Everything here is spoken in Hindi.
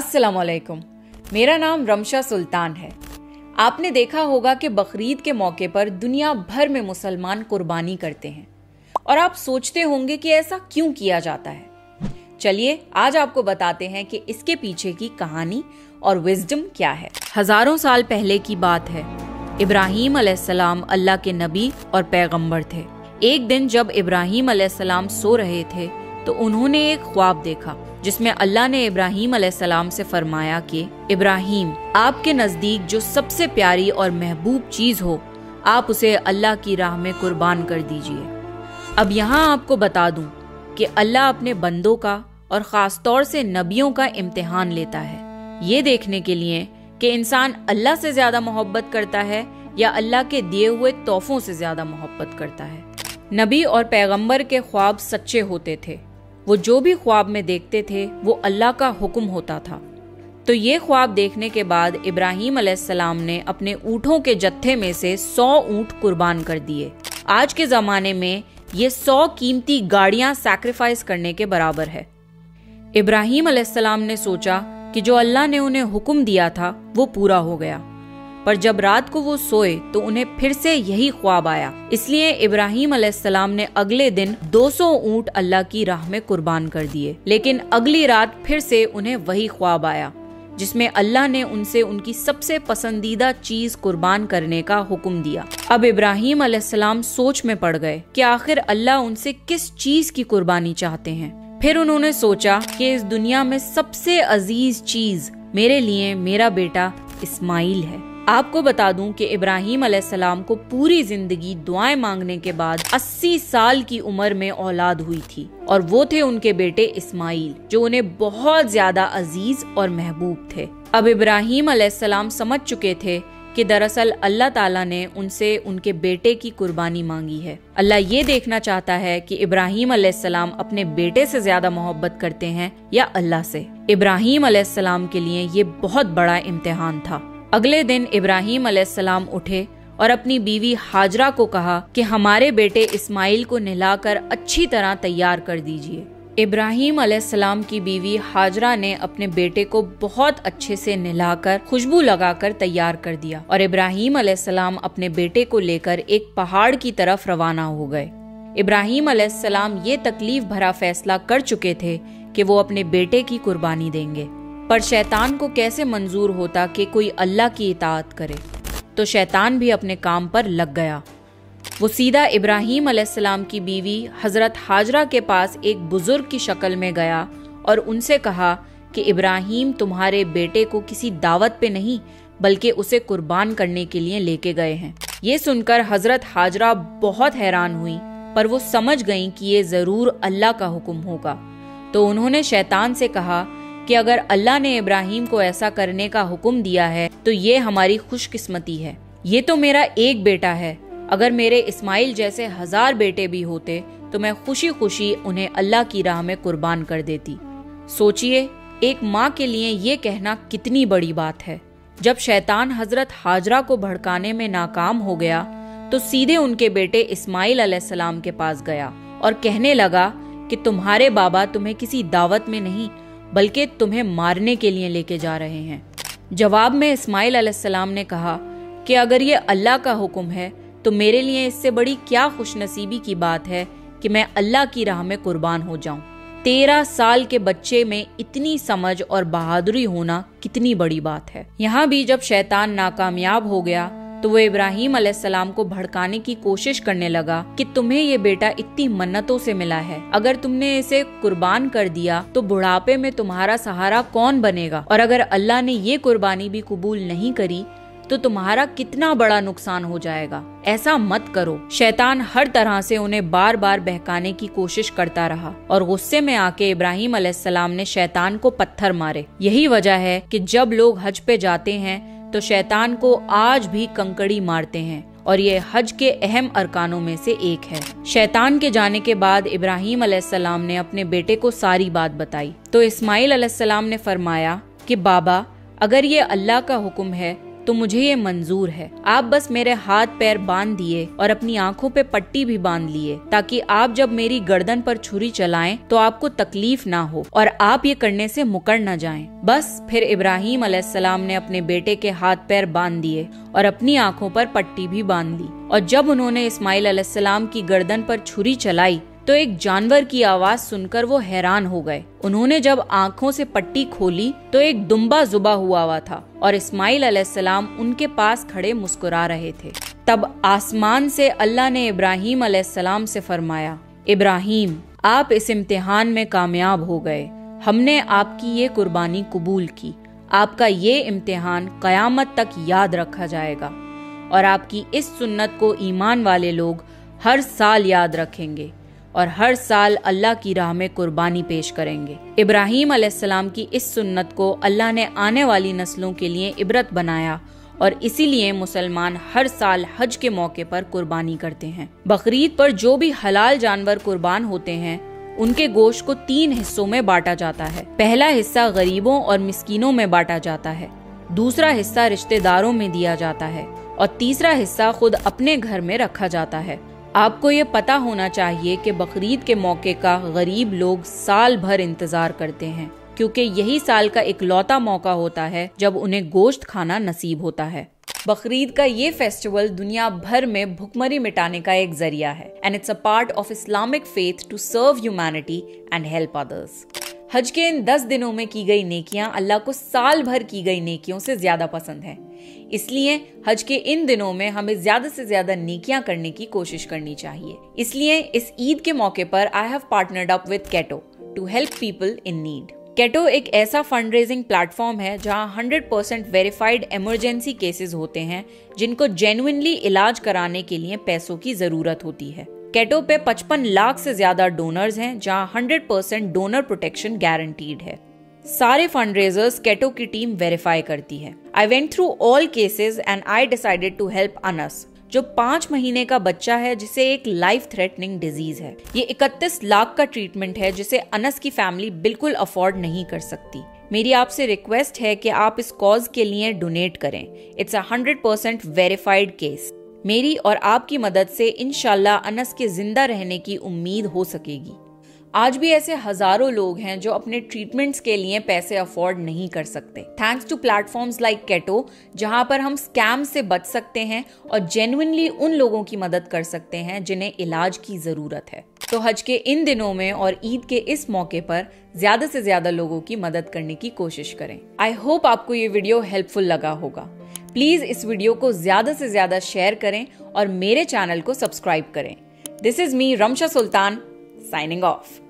अस्सलाम वालेकुम मेरा नाम रमशा सुल्तान है। आपने देखा होगा कि बकरीद के मौके पर दुनिया भर में मुसलमान कुर्बानी करते हैं। और आप सोचते होंगे कि ऐसा क्यों किया जाता है? चलिए, आज आपको बताते हैं कि इसके पीछे की कहानी और विजडम क्या है। हज़ारों साल पहले की बात है। इब्राहिम अलैहिस्सलाम अल्लाह के नबी और पैगंबर थे। एक दिन जब इब्राहिम अलैहिस्सलाम सो रहे थे तो उन्होंने एक ख्वाब देखा, जिसमें अल्लाह ने इब्राहिम अलैहिस्सलाम से फरमाया कि, इब्राहिम, आपके नज़दीक जो सबसे प्यारी और महबूब चीज़ हो, आप उसे अल्लाह की राह में कुर्बान कर दीजिए। अब यहाँ आपको बता दूँ कि अल्लाह अपने बंदों का और ख़ास तौर से नबियों का इम्तिहान लेता है। ये देखने के लिए कि इंसान अल्लाह से ज़्यादा मोहब्बत करता है या अल्लाह के दिए हुए तोहफों से ज़्यादा मोहब्बत करता है। नबी और पैगंबर के ख्वाब सच्चे होते थे। वो जो भी ख्वाब में देखते थे, वो अल्लाह का हुक्म होता था। तो ये ख्वाब देखने के बाद इब्राहिम अलैहिस्सलाम ने अपने ऊँटों के जत्थे में से सौ ऊँट कुर्बान कर दिए। आज के ज़माने में ये सौ कीमती गाड़ियाँ सैक्रिफाइस करने के बराबर है। इब्राहिम अलैहिस्सलाम ने सोचा कि जो अल्लाह ने उन्हें हुक्म दिया था, वो पूरा हो गया। पर जब रात को वो सोए तो उन्हें फिर से यही ख्वाब आया। इसलिए इब्राहिम अलैहिस्सलाम ने अगले दिन 200 ऊँट अल्लाह की राह में कुर्बान कर दिए। लेकिन अगली रात फिर से उन्हें वही ख्वाब आया, जिसमें अल्लाह ने उनसे उनकी सबसे पसंदीदा चीज़ कुर्बान करने का हुक्म दिया। अब इब्राहिम अलैहिस्सलाम सोच में पड़ गए कि आखिर अल्लाह उनसे किस चीज़ की कुर्बानी चाहते हैं। फिर उन्होंने सोचा कि इस दुनिया में सबसे अज़ीज़ चीज़ मेरे लिए मेरा बेटा इस्माइल है। आपको बता दूँ कि इब्राहिम अलैहिस्सलाम को पूरी ज़िंदगी दुआएँ मांगने के बाद 80 साल की उम्र में औलाद हुई थी और वो थे उनके बेटे इस्माइल, जो उन्हें बहुत ज़्यादा अज़ीज़ और महबूब थे। अब इब्राहिम अलैहिस्सलाम समझ चुके थे कि दरअसल अल्लाह ताला ने उनसे उनके बेटे की कुर्बानी मांगी है। अल्लाह ये देखना चाहता है कि इब्राहिम अलैहिस्सलाम अपने बेटे से ज़्यादा मोहब्बत करते हैं या अल्लाह से। इब्राहिम अलैहिस्सलाम के लिए ये बहुत बड़ा इम्तिहान था। अगले दिन इब्राहिम अलैहिस्सलाम उठे और अपनी बीवी हाजरा को कहा कि हमारे बेटे इस्माइल को नहलाकर अच्छी तरह तैयार कर दीजिए। इब्राहिम अलैहिस्सलाम की बीवी हाजरा ने अपने बेटे को बहुत अच्छे से नहलाकर खुशबू लगाकर तैयार कर दिया और इब्राहिम अलैहिस्सलाम अपने बेटे को लेकर एक पहाड़ की तरफ़ रवाना हो गए। इब्राहिम अलैहिस्सलाम ये तकलीफ़ भरा फैसला कर चुके थे कि वो अपने बेटे की कुर्बानी देंगे। पर शैतान को कैसे मंजूर होता कि कोई अल्लाह की इतात करे? तो शैतान भी अपने काम पर लग गया। वो सीधा इब्राहिम अलैहिस्सलाम की बीवी हज़रत हाजरा के पास एक बुज़ुर्ग की शक्ल में गया और उनसे कहा कि इब्राहिम तुम्हारे बेटे को किसी दावत पे नहीं, बल्कि उसे कुर्बान करने के लिए लेके गए हैं। ये सुनकर हज़रत हाजरा बहुत हैरान हुई, पर वो समझ गईं कि ये ज़रूर अल्लाह का हुक्म होगा। तो उन्होंने शैतान से कहा कि अगर अल्लाह ने इब्राहिम को ऐसा करने का हुक्म दिया है तो ये हमारी खुशकिस्मती है। ये तो मेरा एक बेटा है। अगर मेरे इस्माइल जैसे हज़ार बेटे भी होते तो मैं खुशी खुशी उन्हें अल्लाह की राह में कुर्बान कर देती। सोचिए, एक माँ के लिए ये कहना कितनी बड़ी बात है। जब शैतान हज़रत हाजरा को भड़काने में नाकाम हो गया तो सीधे उनके बेटे इस्माइल अलैहिस्सलाम के पास गया और कहने लगा कि तुम्हारे बाबा तुम्हें किसी दावत में नहीं बल्कि तुम्हें मारने के लिए लेके जा रहे हैं। जवाब में इस्माइल अलैहिस्सलाम ने कहा कि अगर ये अल्लाह का हुक्म है तो मेरे लिए इससे बड़ी क्या खुशनसीबी की बात है कि मैं अल्लाह की राह में कुर्बान हो जाऊँ। तेरह साल के बच्चे में इतनी समझ और बहादुरी होना कितनी बड़ी बात है। यहाँ भी जब शैतान नाकामयाब हो गया तो वो इब्राहिम अलैहिस्सलाम को भड़काने की कोशिश करने लगा कि तुम्हें ये बेटा इतनी मन्नतों से मिला है। अगर तुमने इसे कुर्बान कर दिया तो बुढ़ापे में तुम्हारा सहारा कौन बनेगा? और अगर अल्लाह ने ये कुर्बानी भी कबूल नहीं करी तो तुम्हारा कितना बड़ा नुकसान हो जाएगा। ऐसा मत करो। शैतान हर तरह से उन्हें बार बार बहकाने की कोशिश करता रहा और गुस्से में आके इब्राहिम अलैहिस्सलाम ने शैतान को पत्थर मारे। यही वजह है कि जब लोग हज पे जाते हैं तो शैतान को आज भी कंकड़ी मारते हैं, और ये हज के अहम अरकानों में से एक है। शैतान के जाने के बाद इब्राहिम अलैहिस्सलाम ने अपने बेटे को सारी बात बताई। तो इस्माइल अलैहिस्सलाम ने फरमाया कि, बाबा, अगर ये अल्लाह का हुक्म है तो मुझे ये मंजूर है आप बस मेरे हाथ पैर बाँध दिए और अपनी आँखों पे पट्टी भी बाँध लिए, ताकि आप जब मेरी गर्दन पर छुरी चलाएँ तो आपको तकलीफ़ ना हो और आप ये करने से मुकर न जाएँ। बस फिर इब्राहिम अलैहिस्सलाम ने अपने बेटे के हाथ पैर बाँध दिए और अपनी आँखों पर पट्टी भी बाँध ली और जब उन्होंने इस्माइल अलैहिस्सलाम की गर्दन पर छुरी चलाई तो एक जानवर की आवाज़ सुनकर वो हैरान हो गए। उन्होंने जब आँखों से पट्टी खोली तो एक दुम्बा जुबा हुआ हुआ था और इस्माइल अलैहिस्सलाम उनके पास खड़े मुस्कुरा रहे थे। तब आसमान से अल्लाह ने इब्राहिम अलैहिस्सलाम से फरमाया, इब्राहिम, आप इस इम्तिहान में कामयाब हो गए। हमने आपकी ये कुर्बानी कबूल की। आपका ये इम्तिहान कयामत तक याद रखा जाएगा और आपकी इस सुन्नत को ईमान वाले लोग हर साल याद रखेंगे। और हर साल अल्लाह की राह में कुर्बानी पेश करेंगे। इब्राहिम अलैहिस्सलाम की इस सुन्नत को अल्लाह ने आने वाली नस्लों के लिए इबरत बनाया और इसीलिए मुसलमान हर साल हज के मौके पर कुर्बानी करते हैं। बकरीद पर जो भी हलाल जानवर कुर्बान होते हैं, उनके गोश्त को तीन हिस्सों में बांटा जाता है। पहला हिस्सा गरीबों और मिस्किनों में बांटा जाता है। दूसरा हिस्सा रिश्तेदारों में दिया जाता है और तीसरा हिस्सा खुद अपने घर में रखा जाता है। आपको ये पता होना चाहिए कि बकरीद के मौके का गरीब लोग साल भर इंतज़ार करते हैं, क्योंकि यही साल का इकलौता मौका होता है जब उन्हें गोश्त खाना नसीब होता है। बकरीद का ये फेस्टिवल दुनिया भर में भुखमरी मिटाने का एक ज़रिया है and it's a part of Islamic faith to serve humanity and help others हज के इन दस दिनों में की गई नेकियाँ अल्लाह को साल भर की गई नेकियों से ज़्यादा पसंद है। इसलिए हज के इन दिनों में हमें ज़्यादा से ज़्यादा नेकियाँ करने की कोशिश करनी चाहिए। इसलिए इस ईद के मौके पर I have partnered up with Ketto to help people in need Ketto एक ऐसा फंड रेजिंग प्लेटफॉर्म है जहाँ 100 परसेंट वेरीफाइड इमरजेंसी केसेस होते हैं, जिनको जेन्युइनली इलाज कराने के लिए पैसों की ज़रूरत होती है। कैटो पे 55 लाख से ज़्यादा डोनर्स हैं, जहाँ 100 परसेंट डोनर प्रोटेक्शन गारंटीड है। सारे फंड रेजर्स कैटो की टीम वेरीफाई करती है। I went through all cases and I decided to help Anas जो पाँच महीने का बच्चा है, जिसे एक लाइफ थ्रेटनिंग डिज़ीज़ है। ये 31 लाख का ट्रीटमेंट है, जिसे अनस की फैमिली बिल्कुल अफोर्ड नहीं कर सकती। मेरी आपसे रिक्वेस्ट है कि आप इस कॉज के लिए डोनेट करें। It's a hundred percent verified case मेरी और आपकी मदद से इनशाला अनस के ज़िंदा रहने की उम्मीद हो सकेगी। आज भी ऐसे हज़ारों लोग हैं जो अपने ट्रीटमेंट्स के लिए पैसे अफोर्ड नहीं कर सकते। Thanks to platforms like Ketto जहाँ पर हम स्कैम से बच सकते हैं और जेन्युइनली उन लोगों की मदद कर सकते हैं जिन्हें इलाज की ज़रूरत है। तो हज के इन दिनों में और ईद के इस मौके पर ज़्यादा से ज़्यादा लोगों की मदद करने की कोशिश करें। आई होप आपको ये वीडियो हेल्पफुल लगा होगा। प्लीज़ इस वीडियो को ज़्यादा से ज़्यादा शेयर करें और मेरे चैनल को सब्सक्राइब करें this is me Ramsha Sultan signing off.